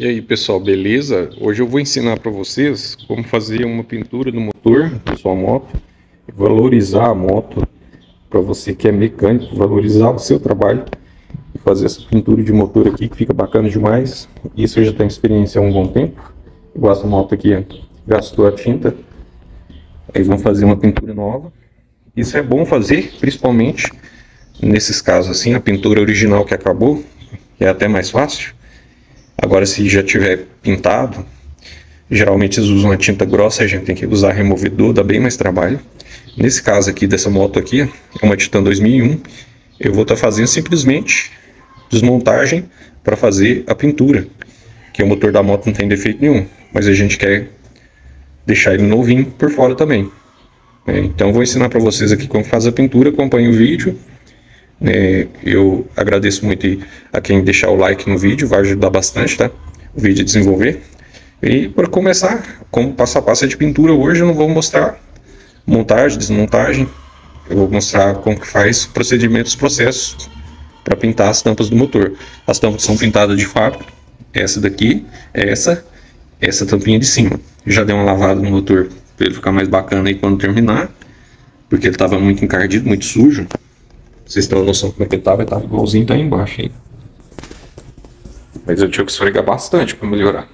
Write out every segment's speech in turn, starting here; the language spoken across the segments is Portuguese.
E aí pessoal, beleza? Hoje eu vou ensinar para vocês como fazer uma pintura do motor da sua moto, valorizar a moto, para você que é mecânico, valorizar o seu trabalho e fazer essa pintura de motor aqui que fica bacana demais. Isso eu já tenho experiência há um bom tempo. Igual essa moto aqui gastou a tinta, aí vão fazer uma pintura nova. Isso é bom fazer, principalmente nesses casos assim, a pintura original que acabou, que é até mais fácil Agora, se já tiver pintado, geralmente eles usam a tinta grossa, a gente tem que usar removedor, dá bem mais trabalho. Nesse caso aqui, dessa moto aqui, é uma Titan 2001, eu vou estar tá fazendo simplesmente desmontagem para fazer a pintura, que o motor da moto não tem defeito nenhum, mas a gente quer deixar ele novinho por fora também. É, então vou ensinar para vocês aqui como faz a pintura, acompanhe o vídeo. É, eu agradeço muito a quem deixar o like no vídeo, vai ajudar bastante, tá? O vídeo a desenvolver. E para começar, como passo a passo de pintura hoje, eu não vou mostrar montagem, desmontagem. Eu vou mostrar como que faz procedimentos, processos para pintar as tampas do motor. As tampas são pintadas de fábrica. Essa daqui, essa, essa tampinha de cima. Já dei uma lavada no motor para ele ficar mais bacana aí quando terminar, porque ele estava muito encardido, muito sujo. Vocês uma noção como é que ele tava? Tava igualzinho tá embaixo aí. Mas eu tinha que esfregar bastante para melhorar.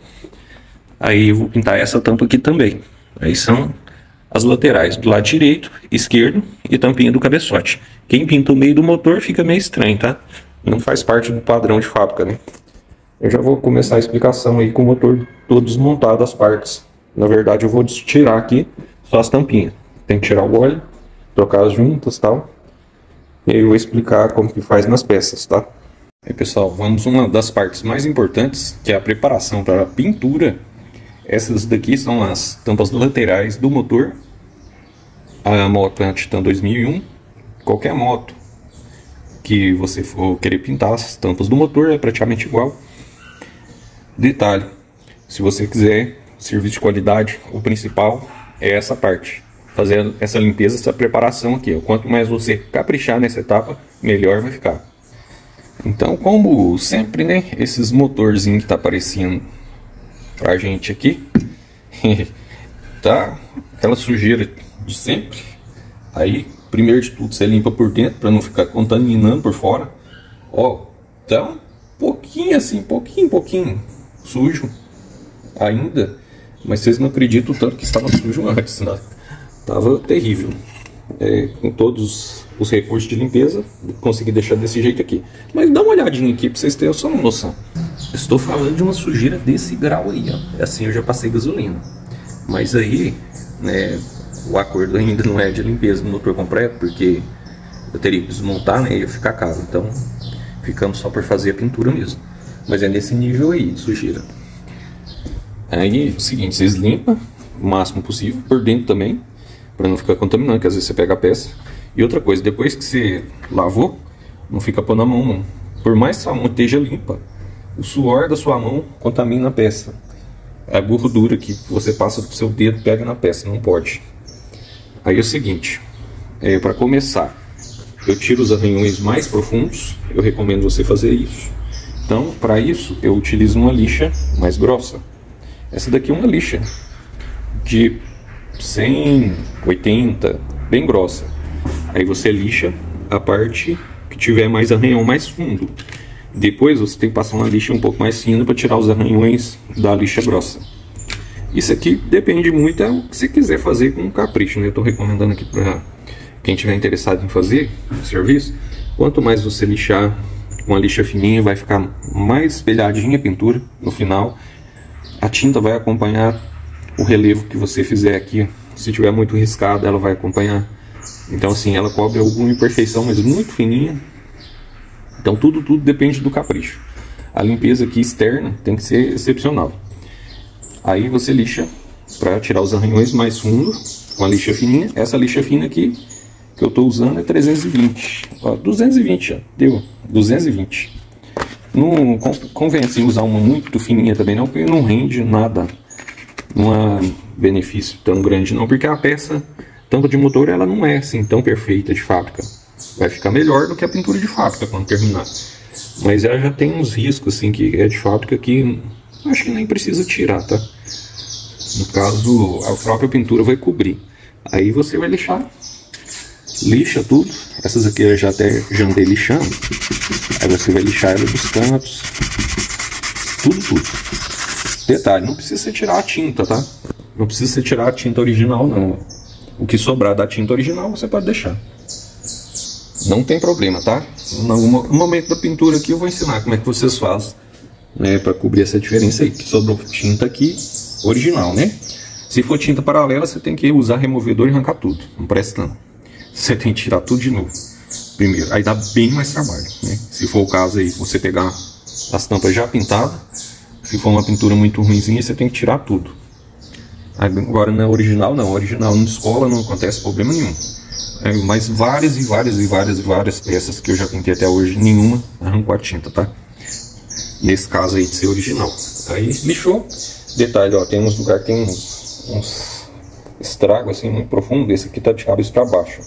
Aí eu vou pintar essa tampa aqui também. Aí são as laterais, do lado direito, esquerdo e tampinha do cabeçote. Quem pinta o meio do motor fica meio estranho, tá? Não faz parte do padrão de fábrica, né? Eu já vou começar a explicação aí com o motor todo desmontado, as partes. Na verdade eu vou tirar aqui só as tampinhas. Tem que tirar o óleo, trocar as juntas tal. E aí eu vou explicar como que faz nas peças, tá? Aí pessoal, vamos uma das partes mais importantes, que é a preparação para a pintura. Essas daqui são as tampas laterais do motor. A moto é a Titan 2001. Qualquer moto que você for querer pintar, as tampas do motor é praticamente igual. Detalhe, se você quiser serviço de qualidade, o principal é essa parte fazer essa limpeza, essa preparação aqui. Quanto mais você caprichar nessa etapa, melhor vai ficar. Então, como sempre, né, esses motorzinhos que tá aparecendo pra gente aqui, tá aquela sujeira de sempre. Aí, primeiro de tudo, você limpa por dentro para não ficar contaminando por fora. Ó, tá um pouquinho assim, pouquinho, pouquinho sujo ainda, mas vocês não acreditam tanto que estava sujo antes, né? Tava terrível. É, com todos os recursos de limpeza, consegui deixar desse jeito aqui. Mas dá uma olhadinha aqui pra vocês terem só uma noção. Estou falando de uma sujeira desse grau aí, ó. Assim eu já passei gasolina. Mas aí, né, o acordo ainda não é de limpeza do motor completo, porque eu teria que desmontar, né, e ia ficar caro. Então, ficamos só por fazer a pintura mesmo. Mas é nesse nível aí de sujeira. Aí, é o seguinte, vocês limpam o máximo possível, por dentro também para não ficar contaminando, que às vezes você pega a peça. E outra coisa, depois que você lavou, não fica pondo a mão não. Por mais que a mão esteja limpa, o suor da sua mão contamina a peça. É a gordura que você passa do seu dedo pega na peça, não pode. Aí é o seguinte, é, para começar, eu tiro os arranhões mais profundos, eu recomendo você fazer isso. Então, para isso, eu utilizo uma lixa mais grossa. Essa daqui é uma lixa de 100, 80, bem grossa. Aí você lixa a parte que tiver mais arranhão mais fundo. Depois você tem que passar uma lixa um pouco mais fina para tirar os arranhões da lixa grossa. Isso aqui depende muito é o que você quiser fazer com capricho, né? Eu estou recomendando aqui para quem tiver interessado em fazer o serviço. Quanto mais você lixar com a lixa fininha, vai ficar mais espelhadinha a pintura no final. A tinta vai acompanhar o relevo que você fizer aqui, se tiver muito riscado, ela vai acompanhar. Então assim, ela cobre alguma imperfeição, mas muito fininha. Então tudo, tudo depende do capricho. A limpeza aqui externa tem que ser excepcional. Aí você lixa para tirar os arranhões mais fundos com a lixa fininha. Essa lixa fina aqui que eu estou usando é 320. Ó, 220 já, deu. 220. Não convém assim usar uma muito fininha também não, porque não rende nada há benefício tão grande não, porque a peça tampa de motor ela não é assim tão perfeita de fábrica. Vai ficar melhor do que a pintura de fábrica quando terminar. Mas ela já tem uns riscos assim que é de fábrica que acho que nem precisa tirar, tá? No caso, a própria pintura vai cobrir. Aí você vai lixar. Lixa tudo. Essas aqui eu já até já andei lixando. Aí você vai lixar ela dos cantos. Tudo, tudo. Detalhe, não precisa você tirar a tinta, tá? Não precisa você tirar a tinta original, não. O que sobrar da tinta original você pode deixar. Não tem problema, tá? No momento da pintura aqui eu vou ensinar como é que vocês fazem, né, para cobrir essa diferença aí, que sobrou tinta aqui original, né? Se for tinta paralela, você tem que usar removedor e arrancar tudo, não presta não. Você tem que tirar tudo de novo, primeiro, aí dá bem mais trabalho, né? Se for o caso aí, você pegar as tampas já pintadas, se for uma pintura muito ruimzinha, você tem que tirar tudo. Agora na original não, original não descola, não acontece problema nenhum. É, mas várias e várias e várias e várias peças que eu já pintei até hoje, nenhuma arrancou a tinta, tá? Nesse caso aí de ser original. Aí lixou. Detalhe, ó, tem uns lugares que tem uns, uns estragos assim muito profundo. Esse aqui tá de cabeça para baixo.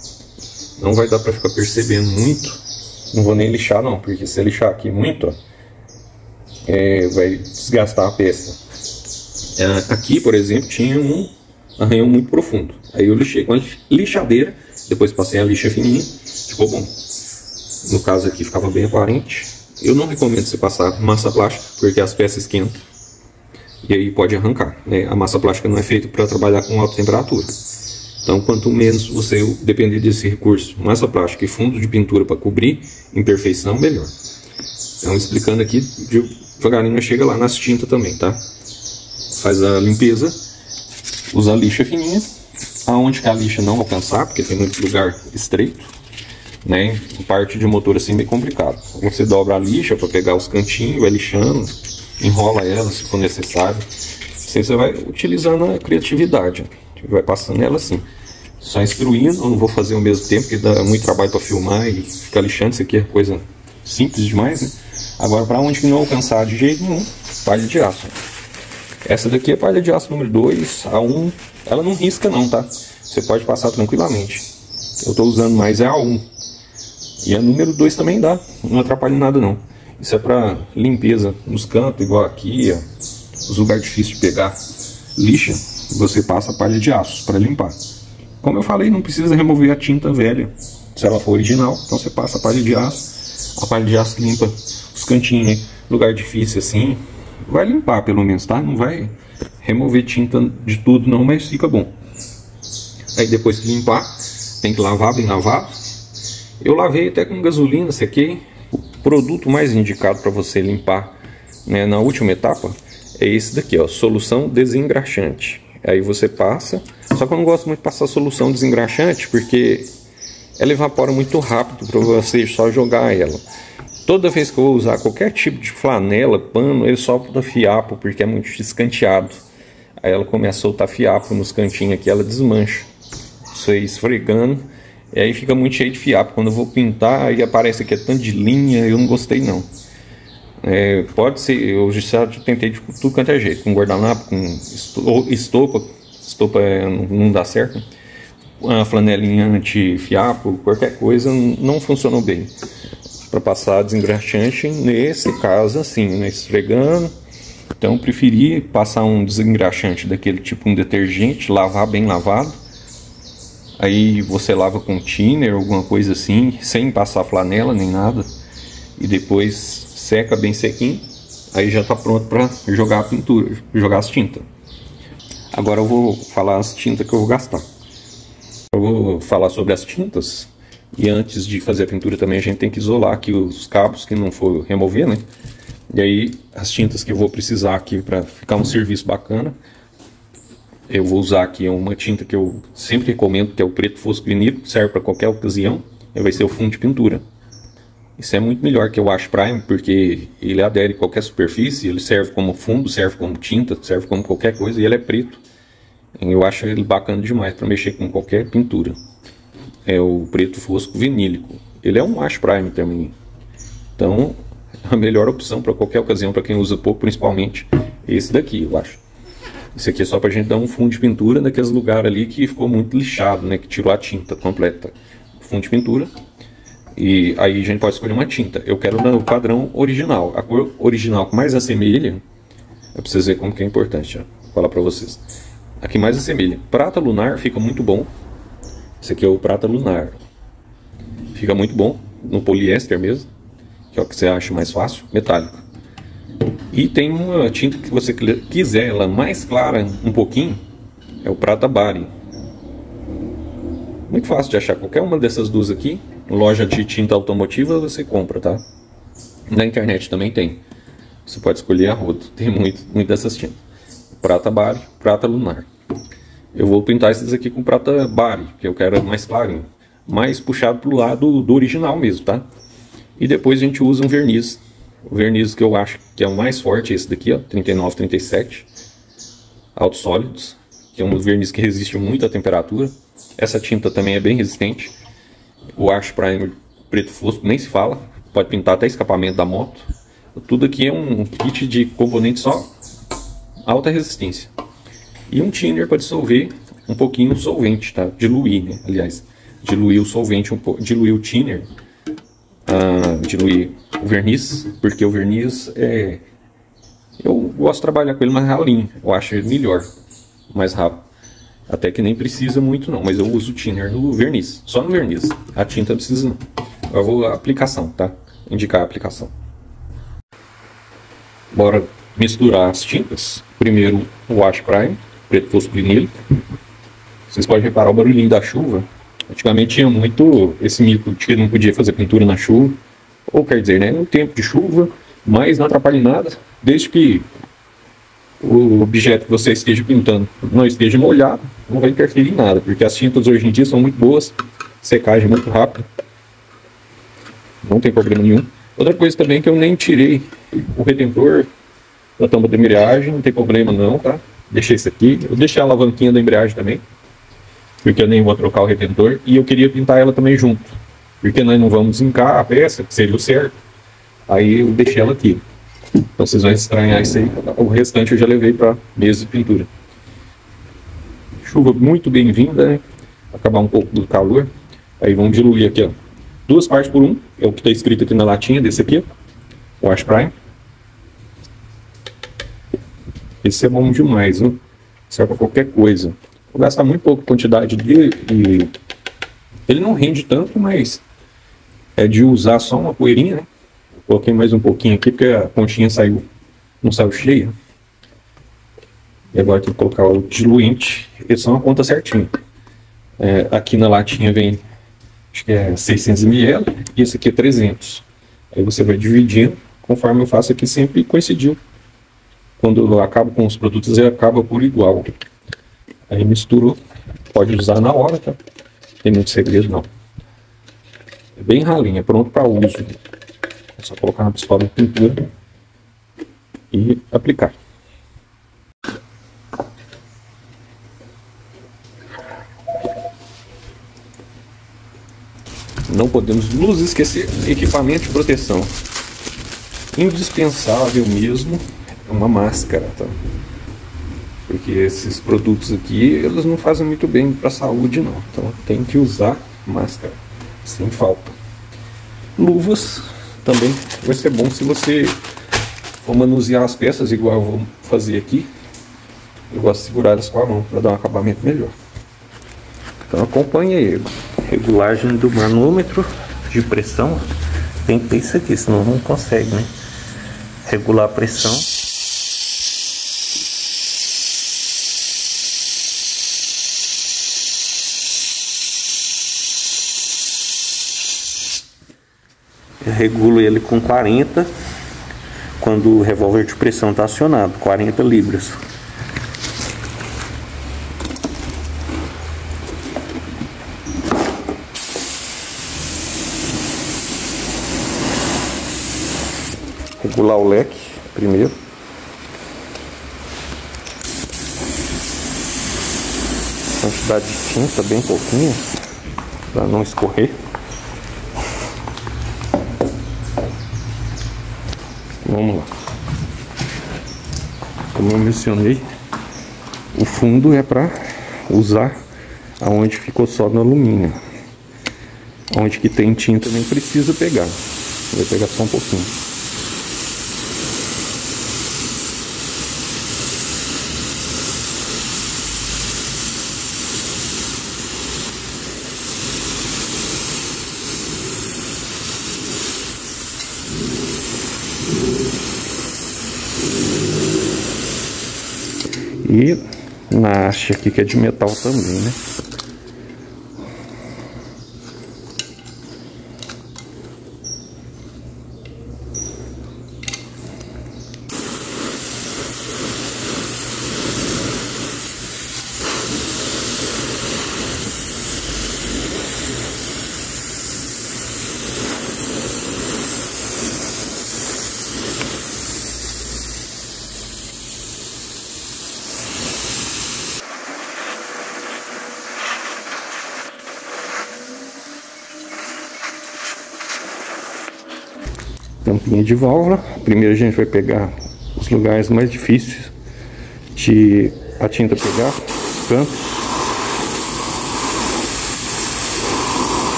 Não vai dar para ficar percebendo muito. Não vou nem lixar não, porque se lixar aqui muito, ó, é, vai desgastar a peça. É, aqui, por exemplo, tinha um arranhão muito profundo. Aí eu lixei com a lixadeira depois passei a lixa fininha, ficou bom. No caso aqui ficava bem aparente. Eu não recomendo você passar massa plástica, porque as peças esquentam. E aí pode arrancar. Né? A massa plástica não é feita para trabalhar com alta temperatura. Então, quanto menos você depender desse recurso, massa plástica e fundo de pintura para cobrir imperfeição, melhor. Então, explicando aqui, devagarinho chega lá nas tintas também, tá? Faz a limpeza, usa a lixa fininha aonde que a lixa não alcançar, porque tem muito lugar estreito, né? Parte de motor assim meio complicado. Você dobra a lixa para pegar os cantinhos, vai lixando, enrola ela se for necessário. Assim você vai utilizando a criatividade, vai passando ela assim. Só instruindo, não vou fazer ao mesmo tempo, porque dá muito trabalho para filmar e ficar lixando, isso aqui é coisa simples demais, né? Agora, para onde que não alcançar de jeito nenhum, palha de aço. Essa daqui é palha de aço número 2, a 1, um, ela não risca não, tá? Você pode passar tranquilamente. Eu estou usando mais é a 1. E a número 2 também dá, não atrapalha nada não. Isso é para limpeza nos cantos, igual aqui, ó, os lugares difíceis de pegar lixa, você passa palha de aço para limpar. Como eu falei, não precisa remover a tinta velha, se ela for original, então você passa a palha de aço, a palha de aço limpa cantinhos, lugar difícil assim, vai limpar pelo menos, tá? Não vai remover tinta de tudo não, mas fica bom. Aí depois que limpar, tem que lavar bem lavado. Eu lavei até com gasolina, sequei. O produto mais indicado para você limpar né, na última etapa é esse daqui, ó, solução desengraxante. Aí você passa, só que eu não gosto muito de passar solução desengraxante porque ela evapora muito rápido para você só jogar ela. Toda vez que eu vou usar qualquer tipo de flanela, pano, ele solta fiapo porque é muito escanteado. Aí ela começa a soltar fiapo nos cantinhos aqui, ela desmancha. Isso aí esfregando. E aí fica muito cheio de fiapo. Quando eu vou pintar, aí aparece aqui é tanto de linha, eu não gostei não. É, pode ser, eu já tentei de tudo quanto é jeito, com guardanapo, com estopa, estopa é, não dá certo. A flanelinha anti-fiapo, qualquer coisa, não funcionou bem para passar desengraxante, nesse caso assim, né, esfregando. Então preferi passar um desengraxante daquele tipo um detergente, lavar bem lavado. Aí você lava com thinner, alguma coisa assim, sem passar flanela nem nada. E depois seca bem sequinho. Aí já está pronto para jogar a pintura, jogar as tintas. Agora eu vou falar as tintas que eu vou gastar. Eu vou falar sobre as tintas e antes de fazer a pintura também a gente tem que isolar aqui os cabos que não for remover, né? E aí as tintas que eu vou precisar aqui para ficar um serviço bacana. Eu vou usar aqui uma tinta que eu sempre recomendo, que é o preto fosco vinílico, serve para qualquer ocasião. E vai ser o fundo de pintura. Isso é muito melhor que o Wash Prime, porque ele adere a qualquer superfície, ele serve como fundo, serve como tinta, serve como qualquer coisa e ele é preto. Eu acho ele bacana demais para mexer com qualquer pintura é o preto fosco vinílico. Ele é um Ash Prime também. Então, a melhor opção para qualquer ocasião, para quem usa pouco, principalmente, esse daqui, eu acho. Esse aqui é só para a gente dar um fundo de pintura naqueles lugares ali que ficou muito lixado, né? Que tirou a tinta completa. Fundo de pintura. E aí a gente pode escolher uma tinta. Eu quero no padrão original. A cor original que mais assemelha É pra vocês verem como que é importante, ó. Vou falar pra vocês. Aqui mais assemelha. Prata lunar fica muito bom. Esse aqui é o prata lunar. Fica muito bom no poliéster mesmo, que é o que você acha mais fácil, metálico. E tem uma tinta que você quiser ela mais clara um pouquinho, é o prata bari. Muito fácil de achar qualquer uma dessas duas aqui, loja de tinta automotiva você compra, tá? Na internet também tem. Você pode escolher a rodo, tem muito, muito dessas tintas. Prata bari, prata lunar. Eu vou pintar esses aqui com prata bari, que eu quero mais clarinho mais puxado para o lado do original mesmo, tá? E depois a gente usa um verniz. O verniz que eu acho que é o mais forte, esse daqui, ó, 39, 37, altos sólidos, que é um verniz que resiste muito à temperatura. Essa tinta também é bem resistente. O Arch Primer preto fosco nem se fala, pode pintar até escapamento da moto. Tudo aqui é um kit de componentes só alta resistência. E um thinner para dissolver um pouquinho o solvente, tá? Diluir, né? Aliás, diluir o solvente um pouco, diluir o thinner, uh, diluir o verniz, porque o verniz é. Eu gosto de trabalhar com ele mais ralinho, eu acho ele melhor, mais rápido. Até que nem precisa muito não, mas eu uso o thinner no verniz, só no verniz. A tinta precisa não. Eu vou a aplicação, tá? Indicar a aplicação. Bora misturar as tintas. Primeiro o wash prime, preto fosco vinílico. Vocês podem reparar o barulhinho da chuva. Antigamente tinha muito esse mito de que não podia fazer pintura na chuva, ou quer dizer, né, no tempo de chuva, mas não atrapalha nada, desde que o objeto que você esteja pintando não esteja molhado, não vai interferir em nada, porque as tintas hoje em dia são muito boas, secagem muito rápida, não tem problema nenhum. Outra coisa também que eu nem tirei o retentor da tampa da embreagem, não tem problema não, tá? Deixei isso aqui, eu deixei a alavanquinha da embreagem também, porque eu nem vou trocar o retentor, e eu queria pintar ela também junto, porque nós não vamos zincar a peça, que seria o certo, aí eu deixei ela aqui. Então vocês vão estranhar isso aí, o restante eu já levei para mesa de pintura. Chuva muito bem-vinda, né? Acabar um pouco do calor. Aí vamos diluir aqui, ó. Duas partes por um, é o que está escrito aqui na latinha desse aqui, Wash Prime. Esse é bom demais, né? Serve para qualquer coisa. Vou gastar muito pouca quantidade dele e ele não rende tanto, mas é de usar só uma poeirinha, né? Coloquei mais um pouquinho aqui porque a pontinha saiu, não saiu cheia. E agora tem que colocar o diluente. Esse é uma conta certinho. É, aqui na latinha vem, acho que é 600 ml e esse aqui é 300. Aí você vai dividindo, conforme eu faço aqui sempre coincidiu. Quando eu acabo com os produtos, ele acaba por igual. Aí misturou. Pode usar na hora, tá? Não tem muito segredo não. É bem ralinho, é pronto para uso. É só colocar na pistola de pintura e aplicar. Não podemos nos esquecer equipamento de proteção. Indispensável mesmo uma máscara, tá? porque esses produtos aqui eles não fazem muito bem para a saúde não. Então tem que usar máscara sem falta. Luvas também vai ser bom se você for manusear as peças igual eu vou fazer aqui. Eu gosto de segurar elas com a mão para dar um acabamento melhor. Então acompanhe aí. Regulagem do manômetro de pressão. Tem que ter isso aqui, senão não consegue, né? Regular a pressão. Regulo ele com 40 quando o revólver de pressão está acionado, 40 libras. Regular o leque primeiro. Quantidade de tinta bem pouquinho para não escorrer. Vamos lá. Como eu mencionei, o fundo é para usar aonde ficou só no alumínio. Onde que tem tinta nem precisa pegar. Vai pegar só um pouquinho. Na haste aqui que é de metal também, né? tampinha de válvula. Primeiro a gente vai pegar os lugares mais difíceis de a tinta pegar, canto.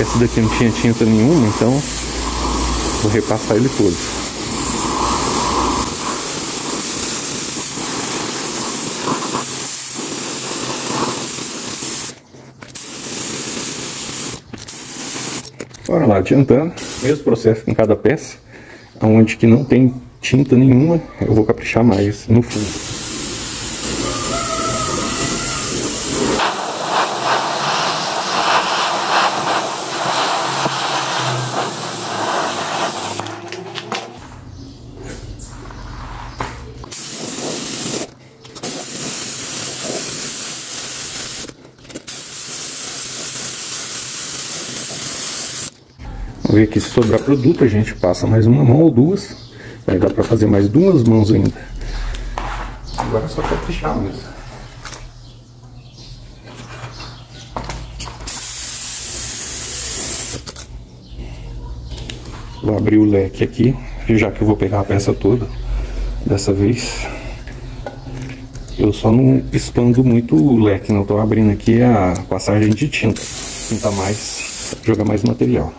Essa daqui não tinha tinta nenhuma, então vou repassar ele todo. Bora lá, adiantando, mesmo processo com cada peça, onde que não tem tinta nenhuma, eu vou caprichar mais no fundo. Sobrar produto, a gente passa mais uma mão ou duas. Vai dar para fazer mais duas mãos ainda. Agora é só caprichar mesmo. Vou abrir o leque aqui, já que eu vou pegar a peça toda dessa vez. Eu só não expando muito o leque, não estou abrindo aqui a passagem de tinta. Pintar mais, jogar mais material.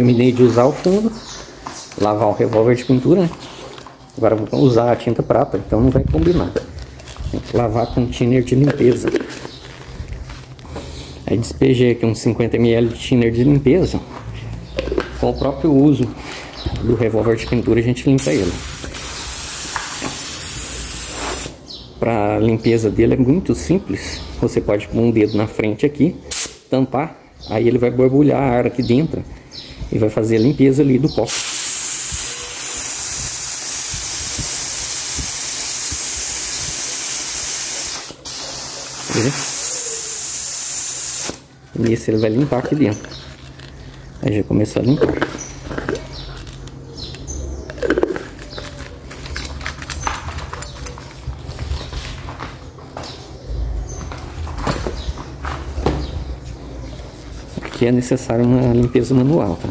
Terminei de usar o fundo, lavar o revólver de pintura, né? Agora vou usar a tinta prata, então não vai combinar. Tem que lavar com thinner de limpeza. Aí despejei aqui uns 50 ml de thinner de limpeza. Com o próprio uso do revólver de pintura a gente limpa ele. Para limpeza dele é muito simples. Você pode pôr um dedo na frente aqui, tampar, aí ele vai borbulhar ar aqui dentro e vai fazer a limpeza ali do copo. Nesse ele vai limpar aqui dentro. Aí já começou a limpar. Aqui é necessário uma limpeza manual, tá?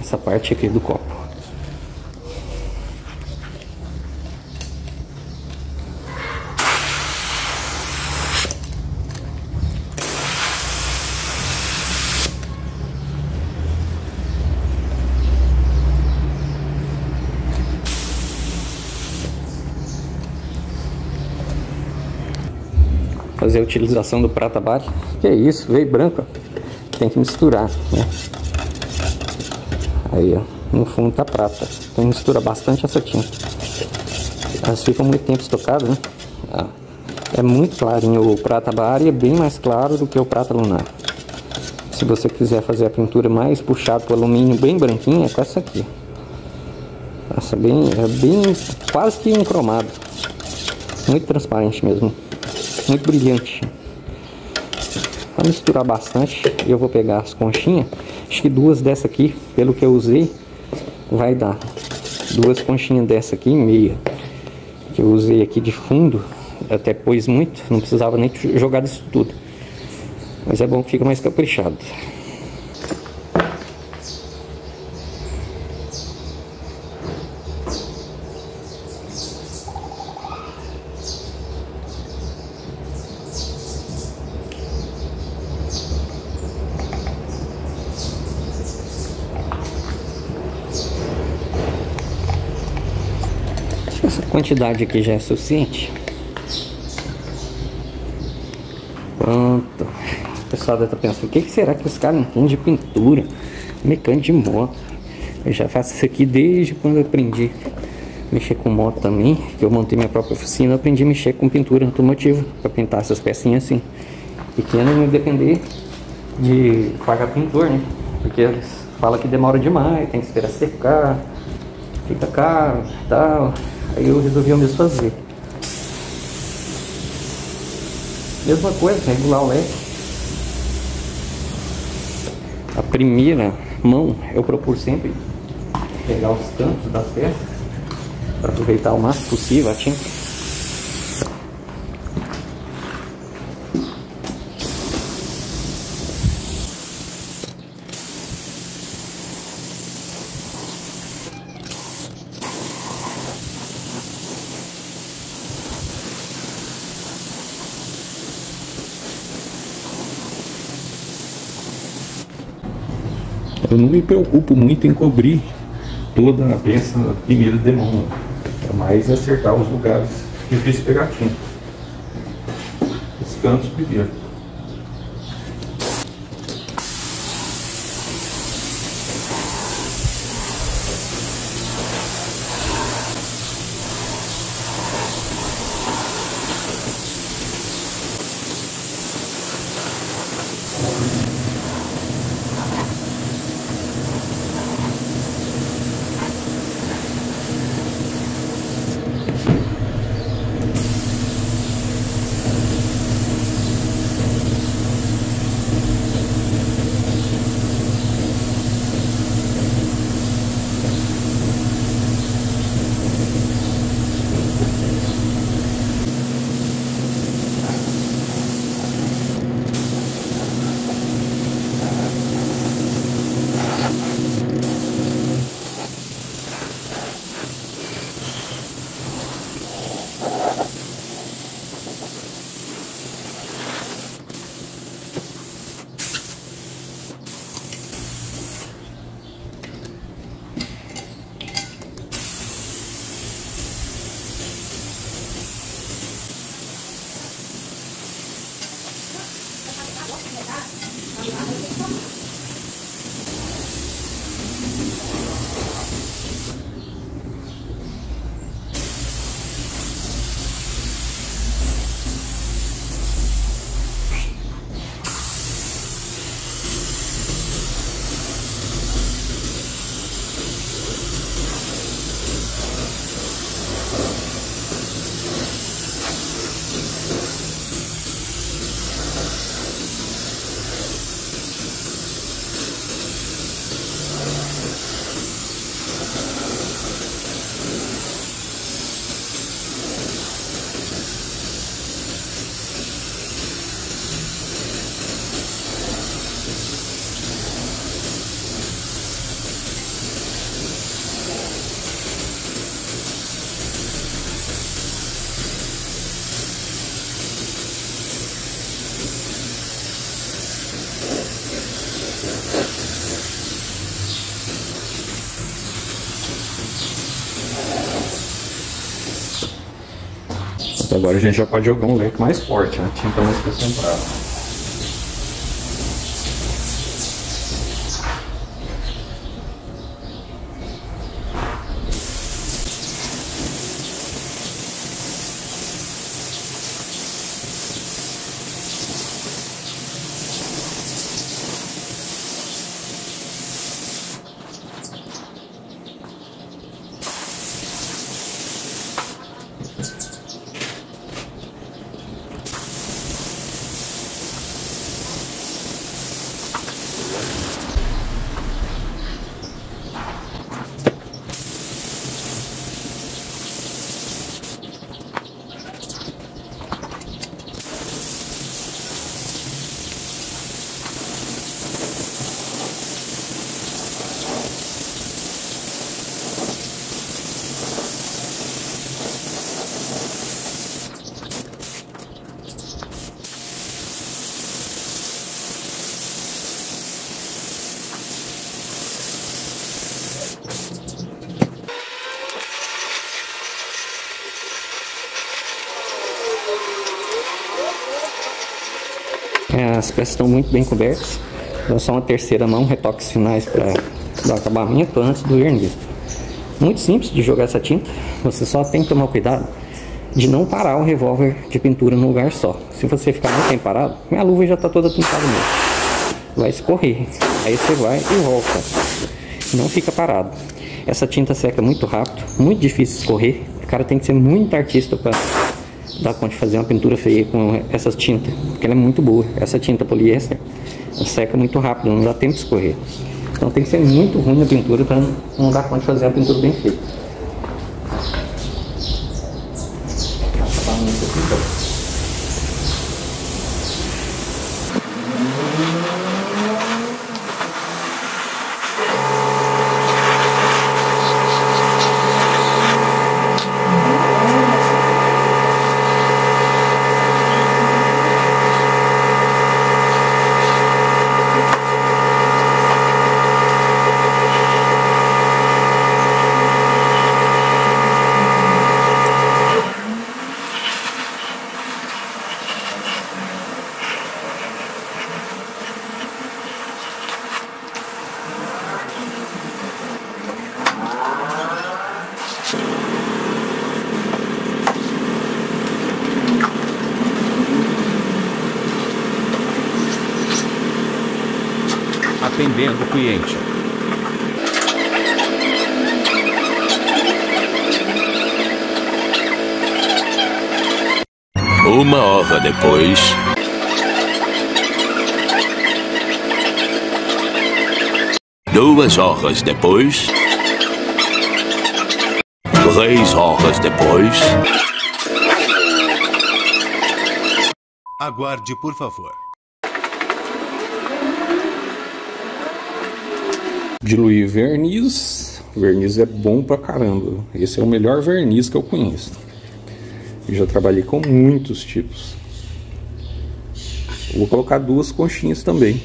Essa parte aqui do copo. Utilização do prata bari. Que é isso, veio branco, tem que misturar, né? Aí, ó, no fundo tá prata. Então mistura bastante essa tinta. Elas ficam muito tempo estocadas, né? Ah, é muito clarinho o prata bari, é bem mais claro do que o prata lunar. Se você quiser fazer a pintura mais puxada o alumínio bem branquinha, é com essa aqui. Essa bem, é bem quase que um cromado. Muito transparente mesmo. Muito brilhante. Para misturar bastante, eu vou pegar as conchinhas. Acho que duas dessa aqui, pelo que eu usei, vai dar. Duas conchinhas dessa aqui, meia. Que eu usei aqui de fundo. Até pôs muito, não precisava nem jogar isso tudo. Mas é bom que fica mais caprichado. essa quantidade aqui já é suficiente. Pronto. O pessoal deve estar pensando, o que, será que os caras entendem de pintura? Mecânico de moto. Eu já faço isso aqui desde quando eu aprendi a mexer com moto também. Que eu montei minha própria oficina, eu aprendi a mexer com pintura automotiva. para pintar essas pecinhas assim. Pequenas não depender de pagar pintor, né? Porque eles falam que demora demais, tem que esperar secar, fica caro e tal. Aí eu resolvi eu mesmo fazer. Mesma coisa, regular o LED. A primeira mão eu procuro sempre pegar os cantos das peças para aproveitar o máximo possível a tinta. Me preocupo muito em cobrir toda a peça primeiro de mão. É mais acertar os lugares difíceis pegar tinta. Os cantos primeiro. Agora a gente já pode jogar um leque mais forte, né? Mais concentrada. As peças estão muito bem cobertas. Dá só uma terceira mão, retoques finais para dar acabamento antes do verniz. Muito simples de jogar essa tinta. Você só tem que tomar cuidado de não parar o revólver de pintura no lugar só. Se você ficar muito tempo parado, minha luva já está toda pintada mesmo. Vai escorrer. Aí você vai e volta. Não fica parado. Essa tinta seca muito rápido, muito difícil escorrer. O cara tem que ser muito artista para dá conta de fazer uma pintura feia com essas tintas, porque ela é muito boa. Essa tinta poliéster seca muito rápido, não dá tempo de escorrer. Então tem que ser muito ruim a pintura para não dar conta de fazer uma pintura bem feita. atendendo o cliente. Uma hora depois. Duas horas depois. Três horas depois. Aguarde, por favor. diluir verniz. Verniz é bom pra caramba. Esse é o melhor verniz que eu conheço. Eu já trabalhei com muitos tipos. Vou colocar duas conchinhas também.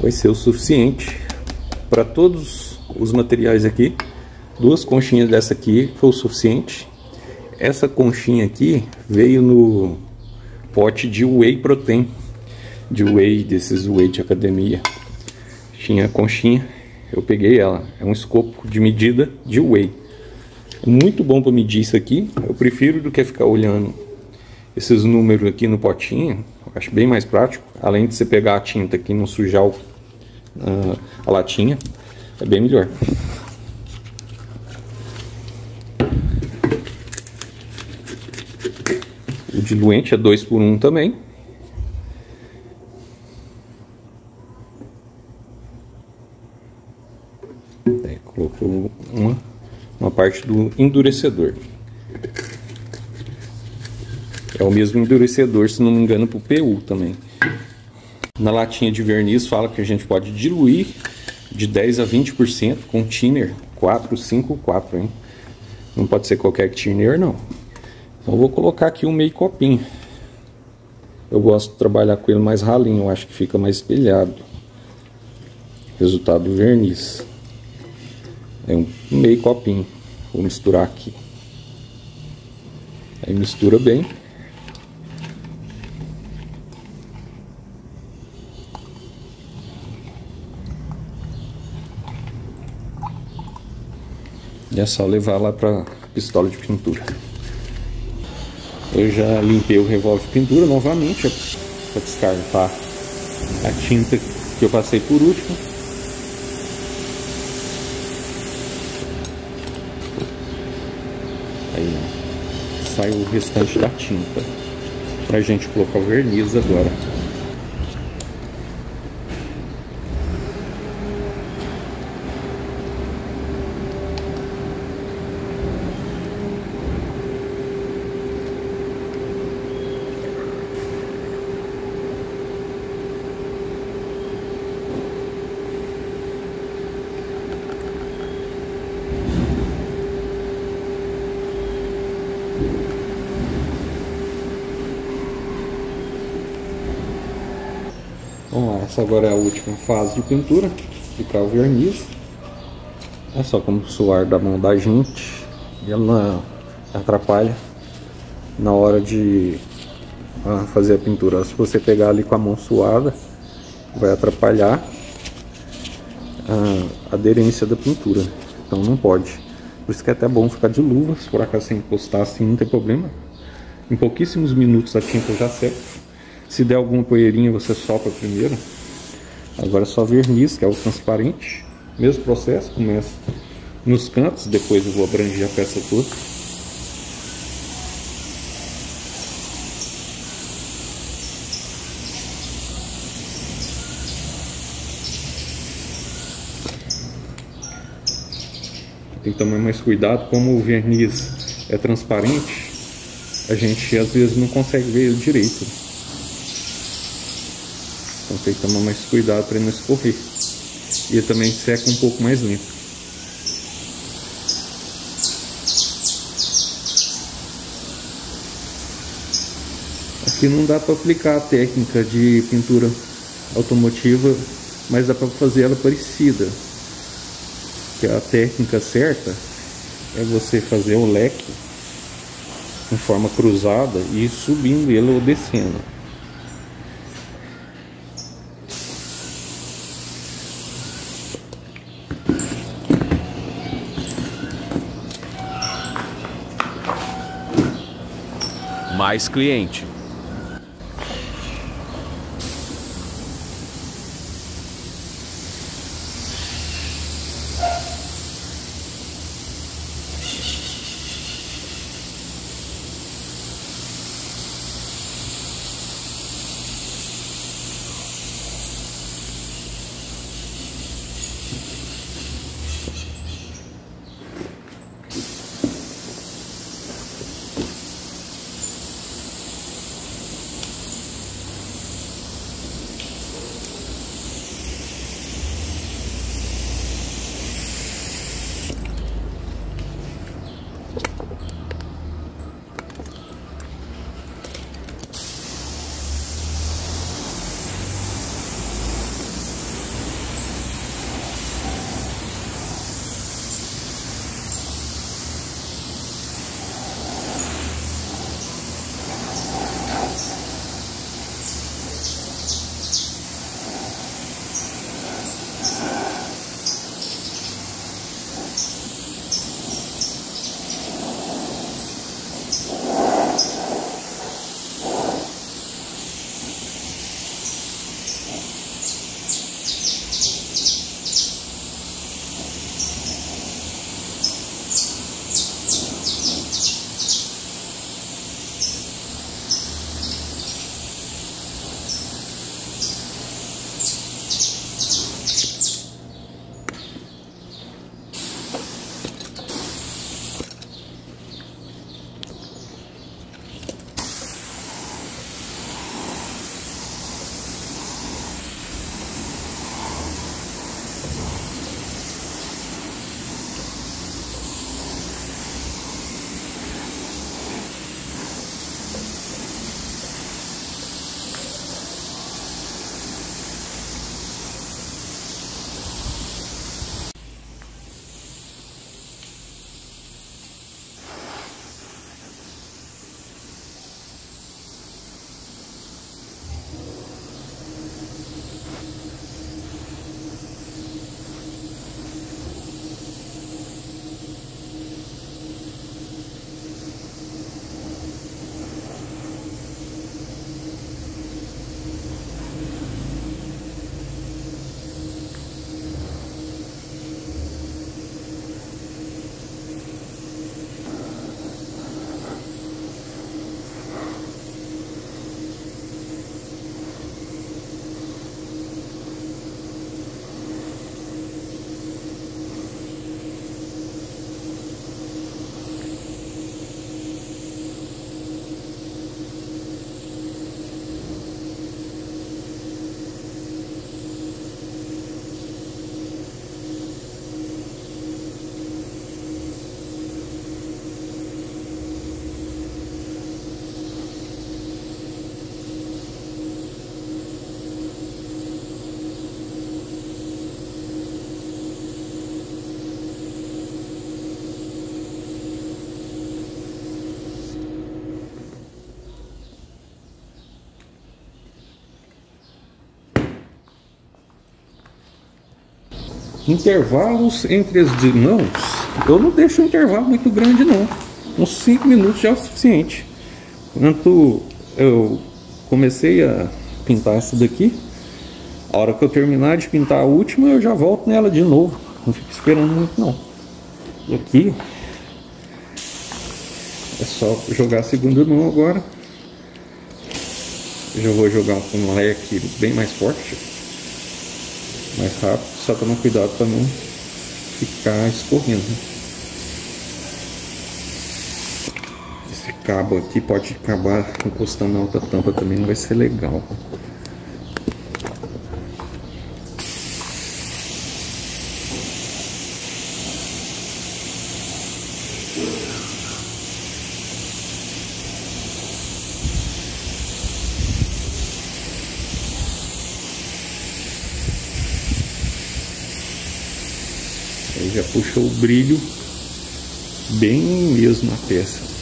Vai ser o suficiente para todos os materiais aqui. Duas conchinhas dessa aqui foi o suficiente. Essa conchinha aqui veio no pote de whey protein, de whey desses whey de academia tinha a conchinha, eu peguei ela. É um escopo de medida de whey. Muito bom para medir isso aqui. Eu prefiro do que ficar olhando esses números aqui no potinho. Acho bem mais prático. Além de você pegar a tinta aqui e não sujar o, uh, a latinha, é bem melhor. O diluente é 2 por 1 um também. colocou uma, uma parte do endurecedor. É o mesmo endurecedor, se não me engano, para o PU também. Na latinha de verniz fala que a gente pode diluir de 10 a 20% com thinner 454, hein? Não pode ser qualquer thinner, não. Então vou colocar aqui um meio copinho. Eu gosto de trabalhar com ele mais ralinho, eu acho que fica mais espelhado. Resultado do verniz. É um meio copinho. Vou misturar aqui. Aí mistura bem. E é só levar lá para pistola de pintura. Eu já limpei o revólver de pintura novamente para descartar a tinta que eu passei por último. Aí ó, sai o restante da tinta a gente colocar o verniz agora. Vamos lá, essa agora é a última fase de pintura, aplicar o verniz. É só como suar da mão da gente e ela atrapalha na hora de ah, fazer a pintura. Se você pegar ali com a mão suada, vai atrapalhar a aderência da pintura. Então não pode. Por isso que é até bom ficar de luva, se por acaso você encostar assim não tem problema. Em pouquíssimos minutos a tinta já seca. Se der alguma poeirinha, você sopra primeiro. Agora é só verniz, que é o transparente. Mesmo processo, começa nos cantos, depois eu vou abranger a peça toda. Tem que tomar mais cuidado, como o verniz é transparente, a gente às vezes não consegue ver direito. Então tem que tomar mais cuidado para não escorrer. E também seca um pouco mais lento. Aqui não dá para aplicar a técnica de pintura automotiva, mas dá para fazer ela parecida. Que a técnica certa é você fazer o leque em forma cruzada e ir subindo ele ou descendo. Mais cliente. Intervalos entre as mãos, eu não deixo um intervalo muito grande não. Uns 5 minutos já é o suficiente. Quando eu comecei a pintar essa daqui, a hora que eu terminar de pintar a última, eu já volto nela de novo. Não fico esperando muito não. E aqui é só jogar a segunda mão agora. Eu já vou jogar um leque bem mais forte, mais rápido, só tomar cuidado para não ficar escorrendo. Esse cabo aqui pode acabar encostando na outra tampa também, não vai ser legal. Puxa o brilho bem mesmo na peça.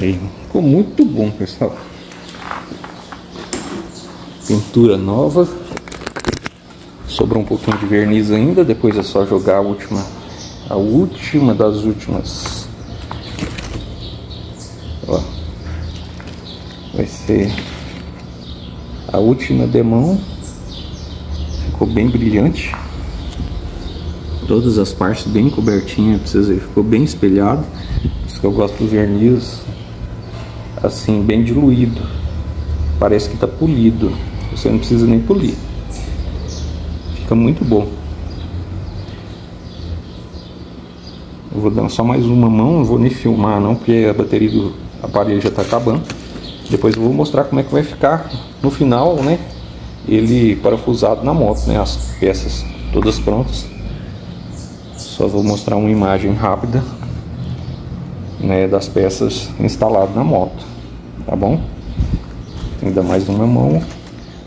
Aí, ficou muito bom, pessoal. Pintura nova. Sobrou um pouquinho de verniz ainda, depois é só jogar a última, a última das últimas. Ó. Vai ser a última demão. Ficou bem brilhante. Todas as partes bem cobertinhas, vocês verem, ficou bem espelhado. Por isso que eu gosto do verniz assim, bem diluído. Parece que está polido. Você não precisa nem polir. Fica muito bom. Eu vou dar só mais uma mão, não vou nem filmar não, porque a bateria do aparelho já está acabando. Depois eu vou mostrar como é que vai ficar no final, né? Ele parafusado na moto, né? As peças todas prontas. Só vou mostrar uma imagem rápida né, das peças instaladas na moto, tá bom? Ainda mais uma mão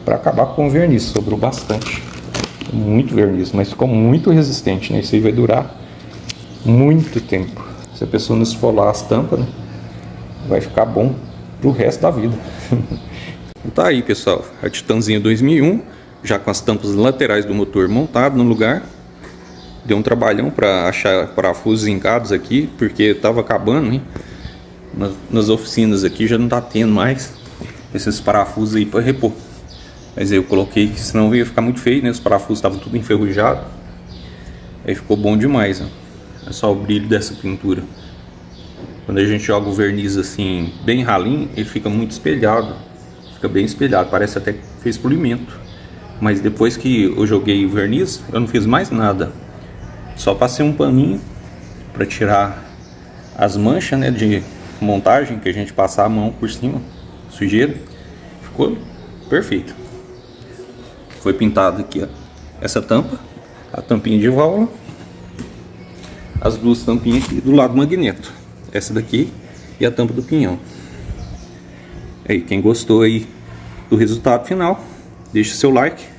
para acabar com o verniz, sobrou bastante, muito verniz, mas ficou muito resistente, né? Isso aí vai durar muito tempo. Se a pessoa não esfolar as tampas, né, vai ficar bom pro resto da vida. tá aí, pessoal, a Titanzinha 2001, já com as tampas laterais do motor montado no lugar. Deu um trabalhão para achar parafusos zincados aqui, porque tava acabando, hein? Nas, nas, oficinas aqui já não tá tendo mais esses parafusos aí para repor. Mas aí eu coloquei, senão ia ficar muito feio, né? Os parafusos estavam tudo enferrujados. Aí ficou bom demais, ó. É só o brilho dessa pintura. Quando a gente joga o verniz assim, bem ralinho, ele fica muito espelhado. Fica bem espelhado, parece até que fez polimento. Mas depois que eu joguei o verniz, eu não fiz mais nada. Só passei um paninho para tirar as manchas né, de montagem, que a gente passar a mão por cima, sujeira. Ficou perfeito. Foi pintado aqui ó, essa tampa, a tampinha de válvula, as duas tampinhas aqui do lado do magneto. Essa daqui e a tampa do pinhão. Aí, quem gostou aí do resultado final, deixa seu like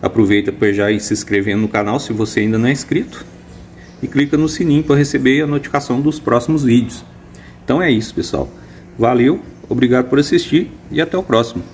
Aproveita para já ir se inscrevendo no canal se você ainda não é inscrito. E clica no sininho para receber a notificação dos próximos vídeos. Então é isso, pessoal. Valeu, obrigado por assistir e até o próximo.